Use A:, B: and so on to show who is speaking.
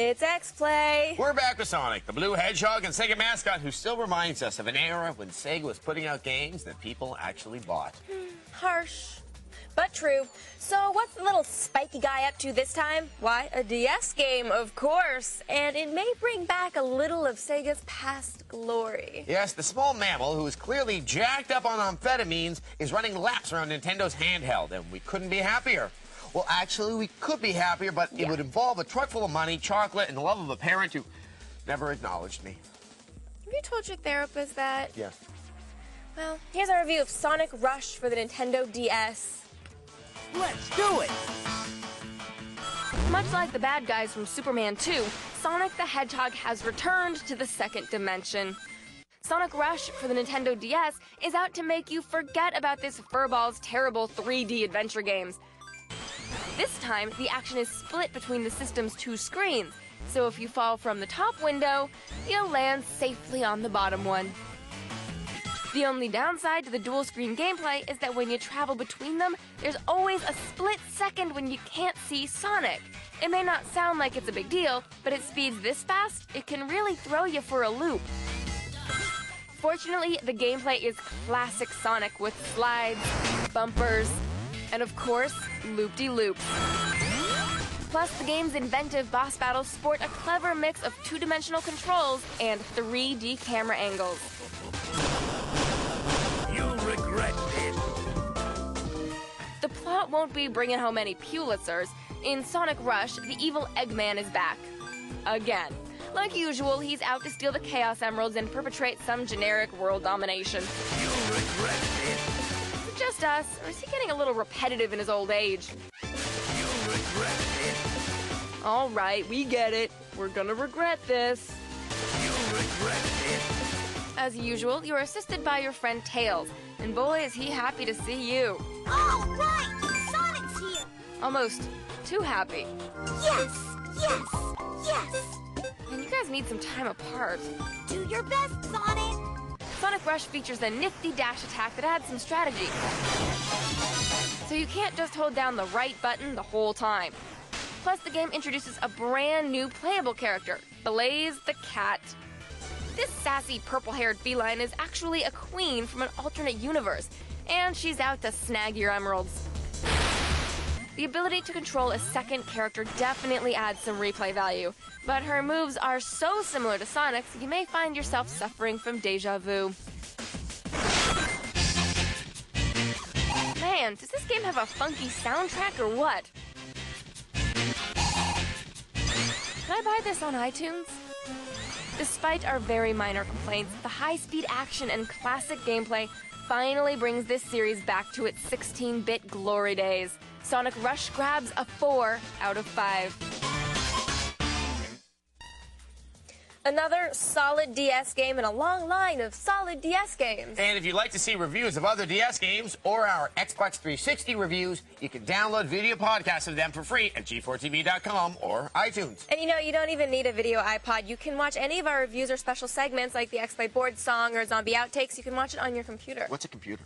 A: It's X-Play.
B: We're back with Sonic, the blue hedgehog and Sega mascot who still reminds us of an era when Sega was putting out games that people actually bought.
A: Hmm, harsh, but true. So what's the little spiky guy up to this time? Why, a DS game, of course. And it may bring back a little of Sega's past glory.
B: Yes, the small mammal, who is clearly jacked up on amphetamines, is running laps around Nintendo's handheld, and we couldn't be happier. Well, actually, we could be happier, but it would involve a truck full of money, chocolate, and the love of a parent who never acknowledged me.
A: Have you told your therapist that?
B: Yeah.
A: Well, here's our review of Sonic Rush for the Nintendo DS.
C: Let's do it!
A: Much like the bad guys from Superman 2, Sonic the Hedgehog has returned to the second dimension. Sonic Rush for the Nintendo DS is out to make you forget about this furball's terrible 3D adventure games. This time, the action is split between the system's two screens, so if you fall from the top window, you'll land safely on the bottom one. The only downside to the dual screen gameplay is that when you travel between them, there's always a split second when you can't see Sonic. It may not sound like it's a big deal, but at speeds this fast, it can really throw you for a loop. Fortunately, the gameplay is classic Sonic with slides, bumpers, and of course, loop-de-loop. Plus, the game's inventive boss battles sport a clever mix of two-dimensional controls and 3D camera angles.
C: You'll regret this.
A: The plot won't be bringing home any Pulitzers. In Sonic Rush, the evil Eggman is back. Again. Like usual, he's out to steal the Chaos Emeralds and perpetrate some generic world domination.
C: You'll regret this.
A: Is it just us, or is he getting a little repetitive in his old age?
C: You'll regret this.
A: All right, we get it. We're gonna regret this.
C: You'll regret this.
A: As usual, you're assisted by your friend Tails, and boy, is he happy to see you.
D: All right, Sonic's here.
A: Almost too happy.
D: Yes, yes, yes.
A: And you guys need some time apart.
D: Do your best, Sonic.
A: Sonic Rush features a nifty dash attack that adds some strategy. So you can't just hold down the right button the whole time. Plus, the game introduces a brand new playable character, Blaze the Cat. This sassy purple haired feline is actually a queen from an alternate universe, and she's out to snag your emeralds. The ability to control a second character definitely adds some replay value, but her moves are so similar to Sonic's, you may find yourself suffering from deja vu. Man, does this game have a funky soundtrack or what? Can I buy this on iTunes? Despite our very minor complaints, the high speed action and classic gameplay finally brings this series back to its 16 bit glory days. Sonic Rush grabs a 4 out of 5. Another solid DS game in a long line of solid DS games.
B: And if you'd like to see reviews of other DS games or our Xbox 360 reviews, you can download video podcasts of them for free at g4tv.com or iTunes.
A: And you know, you don't even need a video iPod. You can watch any of our reviews or special segments like the X-Play board song or zombie outtakes. You can watch it on your computer.
B: What's a computer?